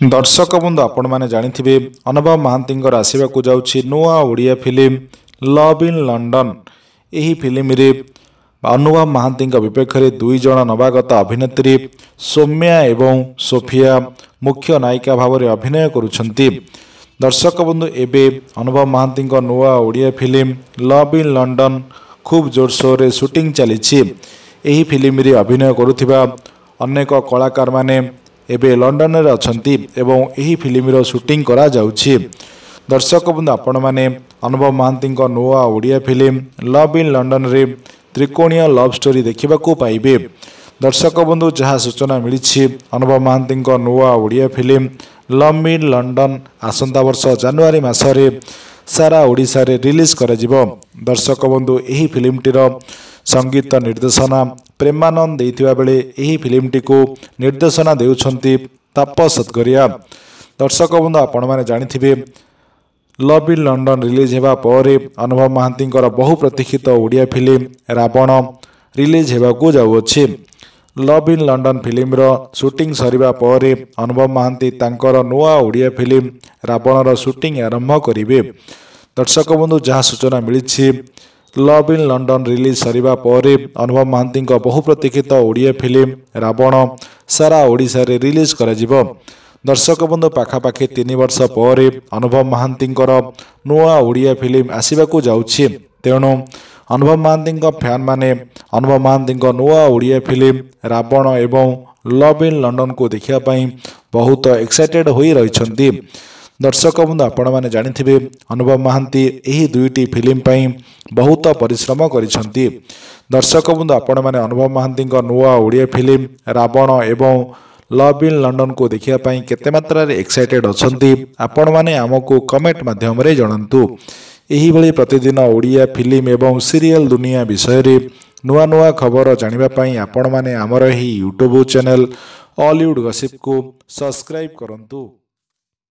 ଦର୍ଶକ ବନ୍ଧୁ ଆପଣମାନେ ଜାଣିଥିବେ ଅନୁଭବ ମହାନ୍ତିଙ୍କର ଆସିବାକୁ ଯାଉଛି ନୂଆ Odia film love in London. ଏହି ଫିଲ୍ମରେ ଅନୁଭବ ମହାନ୍ତିଙ୍କ ବିପକ୍ଷରେ ଦୁଇ ଜଣ ନବାଗତ ଅଭିନେତ୍ରୀ ସୌମ୍ୟା ଏବଂ ସୋଫିଆ ମୁଖ୍ୟ ନାୟିକା ଭାବରେ ଅଭିନୟ କରୁଛନ୍ତି। ଦର୍ଶକ ବନ୍ଧୁ ଏବେ ଅନୁଭବ ମହାନ୍ତିଙ୍କ ନୂଆ Odia film love in London ଖୁବ୍ ଜୋରସୋରରେ ସୁଟିଂ ଚାଲିଛି। ଏହି ଫିଲ୍ମରେ ଅଭିନୟ କରୁଥିବା ଅନେକ କଳାକାରମାନେ ଏବେ ଲଣ୍ଡନରେ ଅଛନ୍ତି ଏବଂ ଏହି ଫିଲ୍ମର ସୁଟିଂ କରାଯାଉଛି। ଦର୍ଶକ ବନ୍ଧୁ ଆପଣମାନେ ଅନୁଭବ ମହାନ୍ତିଙ୍କ ନୂଆ ଓଡ଼ିଆ ଫିଲ୍ମ ଲଭ୍ ଇନ୍ ଲଣ୍ଡନରେ ତ୍ରିକୋଣୀୟ ଲଭ୍ ଷ୍ଟୋରି ଦେଖିବାକୁ ପାଇବେ। ଦର୍ଶକ ବନ୍ଧୁ ଯାହା ସୂଚନା ମିଳିଛି ଅନୁଭବ ମହାନ୍ତିଙ୍କ ନୂଆ Odia film love in London ଆସନ୍ତା ବର୍ଷ ଜାନୁଆରୀ ମାସରେ ସାରା ଓଡ଼ିଶାରେ ରିଲିଜ୍ କରାଯିବ। ଦର୍ଶକ ବନ୍ଧୁ ଏହି ଫିଲ୍ମଟିର ସଙ୍ଗୀତ ନିର୍ଦ୍ଦେଶନା ପ୍ରେମାନନ୍ଦ ଦେଇଥିବା ବେଳେ ଏହି ଫିଲ୍ମଟିକୁ ନିର୍ଦ୍ଦେଶନା ଦେଉଛନ୍ତି ତାପସ ସଦଗରିଆ। ଦର୍ଶକ ବନ୍ଧୁ ଆପଣମାନେ ଜାଣିଥିବେ ଲଭ୍ ଇନ୍ ଲଣ୍ଡନ ରିଲିଜ୍ ହେବା ପରେ ଅନୁଭବ ମହାନ୍ତିଙ୍କର ବହୁ ପ୍ରତୀକ୍ଷିତ ଓଡ଼ିଆ ଫିଲ୍ମ ରାବଣ ରିଲିଜ୍ ହେବାକୁ ଯାଉଅଛି। ଲଭ୍ ଇନ୍ ଲଣ୍ଡନ ଫିଲ୍ମର ସୁଟିଂ ସରିବା ପରେ ଅନୁଭବ ମହାନ୍ତି ତାଙ୍କର ନୂଆ ଓଡ଼ିଆ ଫିଲ୍ମ ରାବଣର ସୁଟିଂ ଆରମ୍ଭ କରିବେ। ଦର୍ଶକ ବନ୍ଧୁ ଯାହା ସୂଚନା ମିଳିଛି ଲଭ୍ ଇନ୍ ଲଣ୍ଡନ ରିଲିଜ୍ ସରିବା ପରେ ଅନୁଭବ ମହାନ୍ତିଙ୍କ ବହୁ ପ୍ରତୀକ୍ଷିତ ଓଡ଼ିଆ ଫିଲ୍ମ ରାବଣ ସାରା ଓଡ଼ିଶାରେ ରିଲିଜ୍ କରାଯିବ। ଦର୍ଶକ ବନ୍ଧୁ ପାଖାପାଖି ତିନି ବର୍ଷ ପରେ ଅନୁଭବ ମହାନ୍ତିଙ୍କର ନୂଆ ଓଡ଼ିଆ ଫିଲ୍ମ ଆସିବାକୁ ଯାଉଛି। ତେଣୁ ଅନୁଭବ ମହାନ୍ତିଙ୍କ ଫ୍ୟାନ୍ମାନେ ଅନୁଭବ ମହାନ୍ତିଙ୍କ ନୂଆ ଓଡ଼ିଆ ଫିଲ୍ମ ରାବଣ ଏବଂ ଲଭ୍ ଇନ୍ ଲଣ୍ଡନକୁ ଦେଖିବା ପାଇଁ ବହୁତ ଏକ୍ସାଇଟେଡ୍ ହୋଇ ରହିଛନ୍ତି। ଦର୍ଶକ ବନ୍ଧୁ ଆପଣମାନେ ଜାଣିଥିବେ ଅନୁଭବ ମହାନ୍ତି ଏହି ଦୁଇଟି ଫିଲ୍ମ ପାଇଁ ବହୁତ ପରିଶ୍ରମ କରିଛନ୍ତି। ଦର୍ଶକ ବନ୍ଧୁ ଆପଣମାନେ ଅନୁଭବ ମହାନ୍ତିଙ୍କ ନୂଆ ଓଡ଼ିଆ ଫିଲ୍ମ ରାବଣ ଏବଂ ଲଭ୍ ଇନ୍ ଲଣ୍ଡନକୁ ଦେଖିବା ପାଇଁ କେତେ ମାତ୍ରାରେ ଏକ୍ସାଇଟେଡ୍ ଅଛନ୍ତି ଆପଣମାନେ ଆମକୁ କମେଣ୍ଟ ମାଧ୍ୟମରେ ଜଣାନ୍ତୁ। ଏହିଭଳି ପ୍ରତିଦିନ ଓଡ଼ିଆ ଫିଲ୍ମ ଏବଂ ସିରିଏଲ ଦୁନିଆ ବିଷୟରେ ନୂଆ ନୂଆ ଖବର ଜାଣିବା ପାଇଁ ଆପଣମାନେ ଆମର ଏହି ୟୁଟ୍ୟୁବ୍ ଚ୍ୟାନେଲ ଅଲିଉଡ଼୍ ଗସିପ୍କୁ ସବସ୍କ୍ରାଇବ୍ କରନ୍ତୁ।